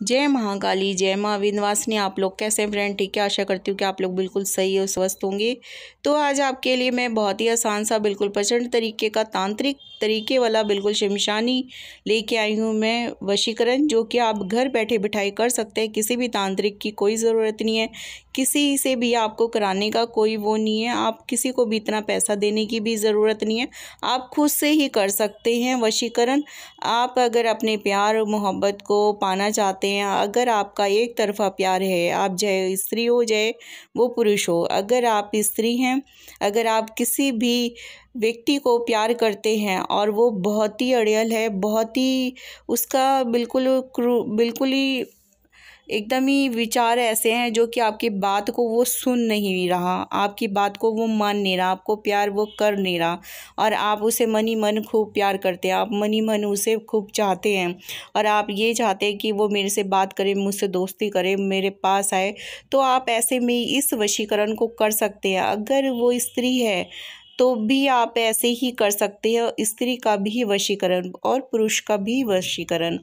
जय महाकाली, जय माँ विंध्यवासिनी आप लोग कैसे हैं फ्रेंड ठीक है? आशा करती हूँ कि आप लोग बिल्कुल सही और स्वस्थ होंगे। तो आज आपके लिए मैं बहुत ही आसान सा, बिल्कुल प्रचंड तरीके का, तांत्रिक तरीके वाला, बिल्कुल शमशानी लेके आई हूँ मैं वशीकरण, जो कि आप घर बैठे बिठाई कर सकते हैं। किसी भी तांत्रिक की कोई ज़रूरत नहीं है। किसी से भी आपको कराने का कोई वो नहीं है। आप किसी को भी इतना पैसा देने की भी ज़रूरत नहीं है। आप खुद से ही कर सकते हैं वशीकरण। आप अगर अपने प्यार और मोहब्बत को पाना चाहते हैं, अगर आपका एक तरफा प्यार है, आप चाहे स्त्री हो चाहे वो पुरुष हो, अगर आप स्त्री हैं, अगर आप किसी भी व्यक्ति को प्यार करते हैं और वो बहुत ही अड़ियल है, बहुत ही उसका बिल्कुल बिल्कुल ही एकदम ही विचार ऐसे हैं जो कि आपकी बात को वो सुन नहीं रहा, आपकी बात को वो मान नहीं रहा, आपको प्यार वो कर नहीं रहा और आप उसे मनी मन खूब प्यार करते हैं, आप मनी मन उसे खूब चाहते हैं और आप ये चाहते हैं कि वो मेरे से बात करे, मुझसे दोस्ती करे, मेरे पास आए तो आप ऐसे में इस वशीकरण को कर सकते हैं। अगर वो स्त्री है तो भी आप ऐसे ही कर सकते हैं, स्त्री का भी वशीकरण और पुरुष का भी वशीकरण।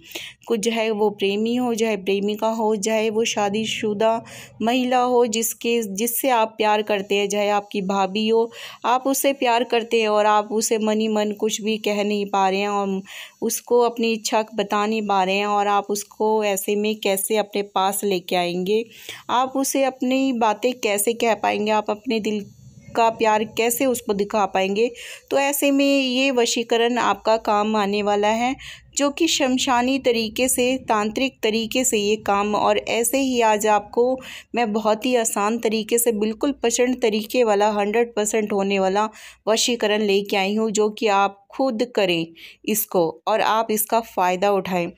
कुछ चाहे वो प्रेमी हो, चाहे प्रेमिका हो, चाहे वो शादीशुदा महिला हो, जिसके, जिससे आप प्यार करते हैं, चाहे आपकी भाभी हो, आप उससे प्यार करते हैं और आप उसे मनी मन कुछ भी कह नहीं पा रहे हैं, और उसको अपनी इच्छा बता नहीं पा रहे हैं, और आप उसको ऐसे में कैसे अपने पास लेके आएँगे? आप उसे अपनी बातें कैसे कह पाएँगे? आप अपने दिल का प्यार कैसे उसको दिखा पाएँगे? तो ऐसे में ये वशीकरण आपका काम आने वाला है, जो कि शमशानी तरीके से, तांत्रिक तरीके से ये काम, और ऐसे ही आज आपको मैं बहुत ही आसान तरीके से, बिल्कुल प्रचंड तरीके वाला हंड्रेड परसेंट होने वाला वशीकरण लेके आई हूँ, जो कि आप खुद करें इसको, और आप इसका फ़ायदा उठाएँ।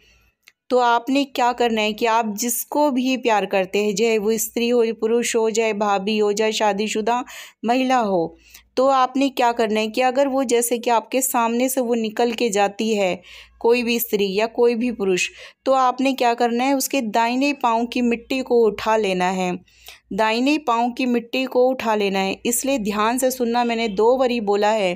तो आपने क्या करना है कि आप जिसको भी प्यार करते हैं, चाहे वो स्त्री हो, पुरुष हो, चाहे भाभी हो, चाहे शादीशुदा महिला हो तो आपने क्या करना है कि अगर वो जैसे कि आपके सामने से वो निकल के जाती है कोई भी स्त्री या कोई भी पुरुष तो आपने क्या करना है, उसके दाहिने पाँव की मिट्टी को उठा लेना है। दाहिने पाँव की मिट्टी को उठा लेना है, इसलिए ध्यान से सुनना, मैंने दो बारी बोला है।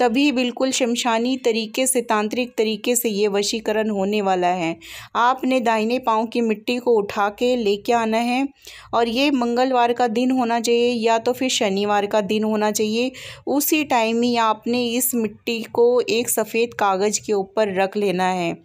तभी बिल्कुल शमशानी तरीके से, तांत्रिक तरीके से ये वशीकरण होने वाला है। आपने दाहिने पाँव की मिट्टी को उठा के लेके आना है, और ये मंगलवार का दिन होना चाहिए, या तो फिर शनिवार का दिन होना चाहिए। उसी टाइम ही आपने इस मिट्टी को एक सफ़ेद कागज़ के ऊपर रख लेना है।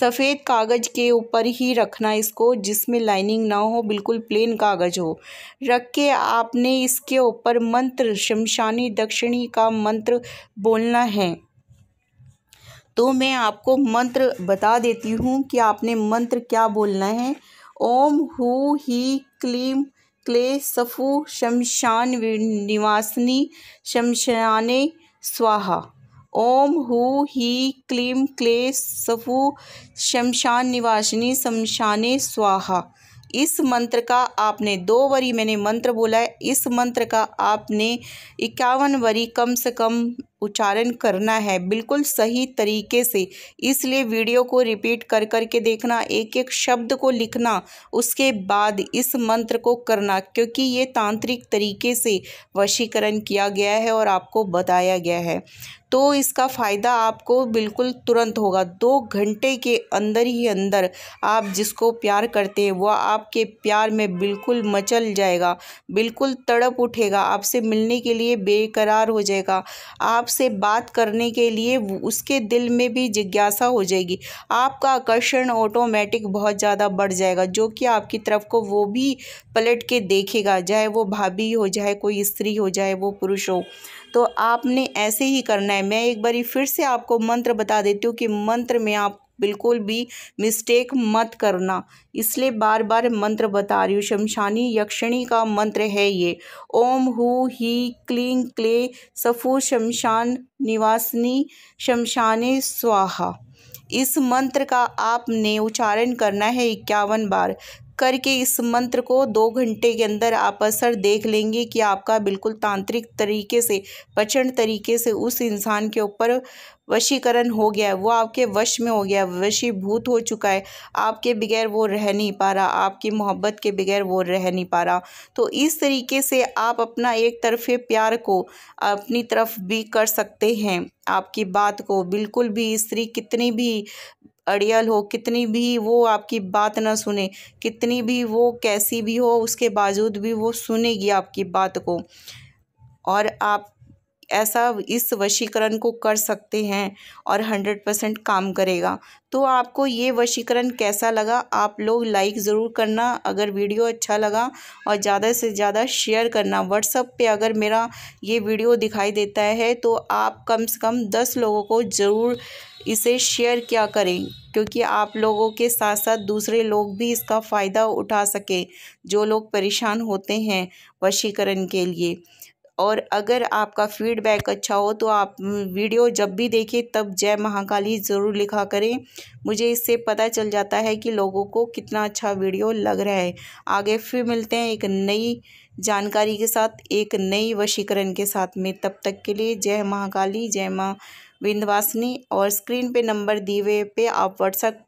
सफ़ेद कागज़ के ऊपर ही रखना इसको, जिसमें लाइनिंग ना हो, बिल्कुल प्लेन कागज़ हो। रख के आपने इसके ऊपर मंत्र, शमशानी दक्षिणी का मंत्र बोलना है। तो मैं आपको मंत्र बता देती हूँ कि आपने मंत्र क्या बोलना है। ओम हु ही क्लीम क्ले सफु शमशान निवासनी शमशाने स्वाहा। ओम हु ही क्लीम क्ले सफु शमशान निवासिनी शमशाने स्वाहा। इस मंत्र का आपने दो वरी मैंने मंत्र बोला है। इस मंत्र का आपने इक्यावन वरी कम से कम उच्चारण करना है। बिल्कुल सही तरीके से। इसलिए वीडियो को रिपीट कर कर के देखना एक एक शब्द को लिखना, उसके बाद इस मंत्र को करना, क्योंकि ये तांत्रिक तरीके से वशीकरण किया गया है और आपको बताया गया है। तो इसका फ़ायदा आपको बिल्कुल तुरंत होगा। दो घंटे के अंदर ही अंदर आप जिसको प्यार करते हैं, वह आपके प्यार में बिल्कुल मचल जाएगा। बिल्कुल तड़प उठेगा। आपसे मिलने के लिए बेकरार हो जाएगा। आप से बात करने के लिए उसके दिल में भी जिज्ञासा हो जाएगी। आपका आकर्षण ऑटोमेटिक बहुत ज़्यादा बढ़ जाएगा, जो कि आपकी तरफ़ को वो भी पलट के देखेगा, चाहे वो भाभी हो, चाहे कोई स्त्री हो, चाहे वो पुरुष हो। तो आपने ऐसे ही करना है। मैं एक बारी फिर से आपको मंत्र बता देती हूँ कि मंत्र में आप बिल्कुल भी मिस्टेक मत करना। इसलिए बार बार मंत्र बता रही हूँ, शमशानी यक्षिणी का मंत्र है ये। ओम हु ही क्लीं क्ले सफु शमशान निवासनी शमशाने स्वाहा। इस मंत्र का आपने उच्चारण करना है इक्यावन बार। करके इस मंत्र को दो घंटे के अंदर आप असर देख लेंगे कि आपका बिल्कुल तांत्रिक तरीके से प्रचंड तरीके से उस इंसान के ऊपर वशीकरण हो गया है। वो आपके वश में हो गया वशीभूत हो चुका है। आपके बगैर वो रह नहीं पा रहा, आपकी मोहब्बत के बगैर वो रह नहीं पा रहा। तो इस तरीके से आप अपना एक तरफे प्यार को अपनी तरफ़ भी कर सकते हैं। आपकी बात को बिल्कुल भी, स्त्री कितनी भी अड़ियल हो, कितनी भी वो आपकी बात ना सुने, कितनी भी वो कैसी भी हो, उसके बावजूद भी वो सुनेगी आपकी बात को। और आप ऐसा इस वशीकरण को कर सकते हैं और हंड्रेड परसेंट काम करेगा। तो आपको ये वशीकरण कैसा लगा, आप लोग लाइक ज़रूर करना। अगर वीडियो अच्छा लगा और ज़्यादा से ज़्यादा शेयर करना। व्हाट्सअप पे अगर मेरा ये वीडियो दिखाई देता है तो आप कम से कम दस लोगों को ज़रूर इसे शेयर क्या करें? क्योंकि आप लोगों के साथ साथ दूसरे लोग भी इसका फ़ायदा उठा सकें, जो लोग परेशान होते हैं वशीकरण के लिए। और अगर आपका फीडबैक अच्छा हो तो आप वीडियो जब भी देखें, तब जय महाकाली ज़रूर लिखा करें। मुझे इससे पता चल जाता है कि लोगों को कितना अच्छा वीडियो लग रहा है। आगे फिर मिलते हैं एक नई जानकारी के साथ, एक नई वशीकरण के साथ में। तब तक के लिए जय महाकाली, जय माँ विंध्यवासिनी और स्क्रीन पे नंबर दिए हुए पे आप व्हाट्सएप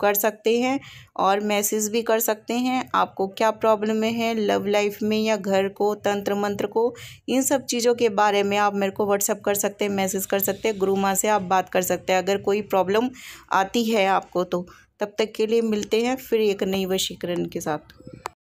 कर सकते हैं और मैसेज भी कर सकते हैं। आपको क्या प्रॉब्लम है लव लाइफ में या घर को, तंत्र मंत्र को, इन सब चीज़ों के बारे में आप मेरे को व्हाट्सअप कर सकते हैं, मैसेज कर सकते हैं गुरु माँ से आप बात कर सकते हैं। अगर कोई प्रॉब्लम आती है आपको तो। तब तक के लिए मिलते हैं फिर एक नई वशीकरण के साथ।